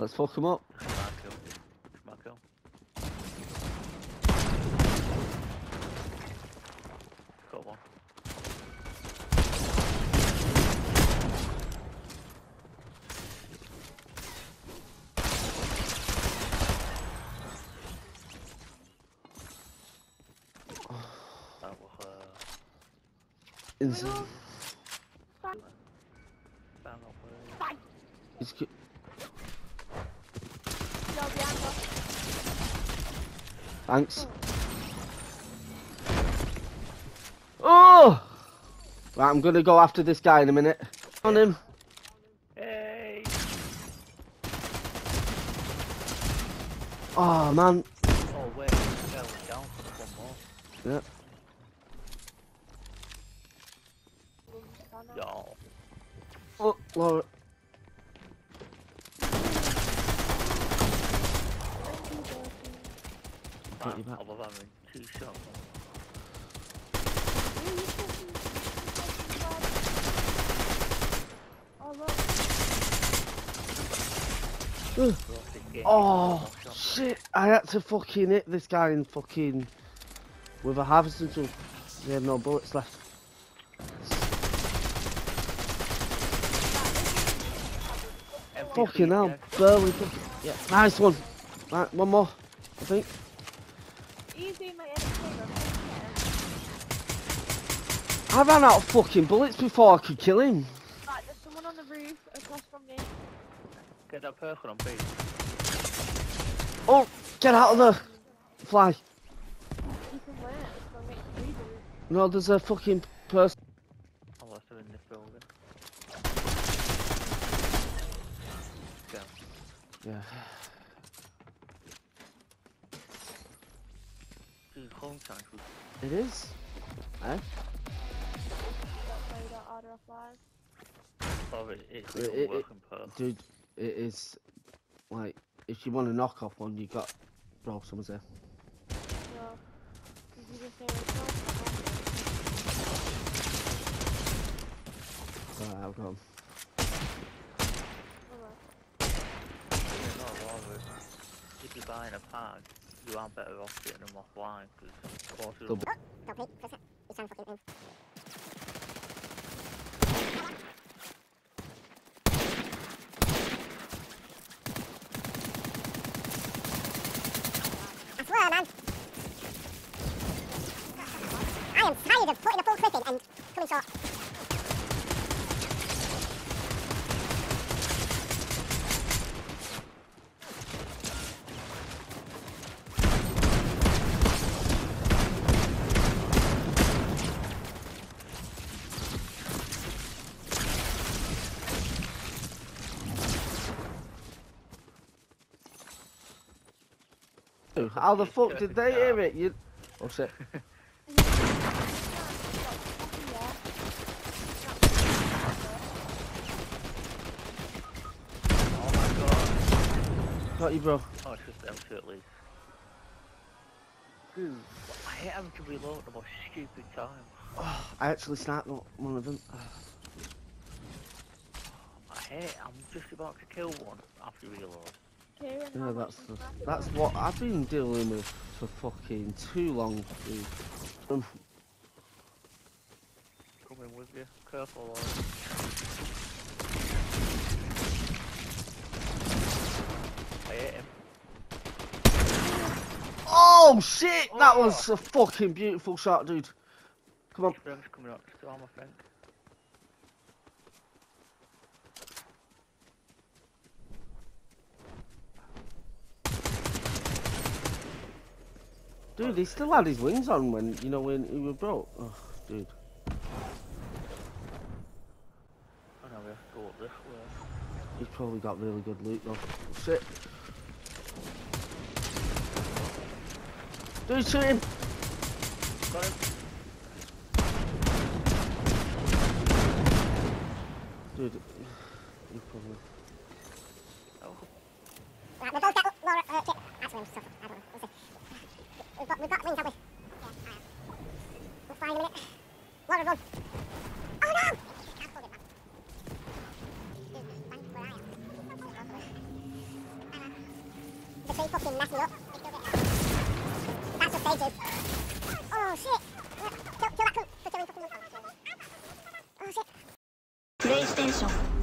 Let's fuck him up. My kill. My kill. Got one. That was uh, Insane. bang up He's ki- Yo, behind us. Thanks. Oh! Right, I'm gonna go after this guy in a minute. On him. Hey! Oh man. Oh wait, fell down for one more. Yep. Yo. Oh, Laura. Get you Man, back. I was having two shots. Oh, look. Ugh. Rocket game, Oh one shot. shit! I had to fucking hit this guy in fucking with a harvesting tool. They have no bullets left. Fucking hell, yeah. barely fucking. Yeah, nice one. Right, one more. I think. Easy, my. I ran out of fucking bullets before I could kill him. Right, there's someone on the roof across from me. Get that person on B. Oh, get out of the fly. You can win. It's gonna make you. No, there's a fucking person. Unless they're in this building. Go. Yeah. Dude, home chance was It is. Off live. sorry, it's It- a it- Dude, it is like if you want to knock off one, you got bro, someone's there. Go. It's you're buying a pack, you are better off getting them offline, because of them Double. Don't peek for a sec. He's trying to fucking. I swear, man. I am tired of putting a full clip in and coming short. How the fuck did they hear it? You. Oh shit. Oh my god. Got you, bro. Oh, it's just empty at least. Dude, I hate having to reload the most stupid time. Oh, I actually sniped one- one of them. I hate I'm just about to kill one after reload. Kieran, Yeah, that's the, that's what I've been dealing with for fucking too long, dude. Coming with you. Careful, Lord. I hit him. Oh shit! That was oh. a fucking beautiful shot, dude. Come on. Springs coming up. Still on my Dude, he still had his wings on when, you know, when he was broke. Oh, dude. We have to go this way. He's probably got really good loot, though. Shit. Do shoot him! Got him. Dude, probably... Oh. Right, we'll both uh. Actually, I'm. I don't know. off in Matty up. That's up ages. Oh shit! Kill, kill that cunt for killing fucking Oh shit. Playstation.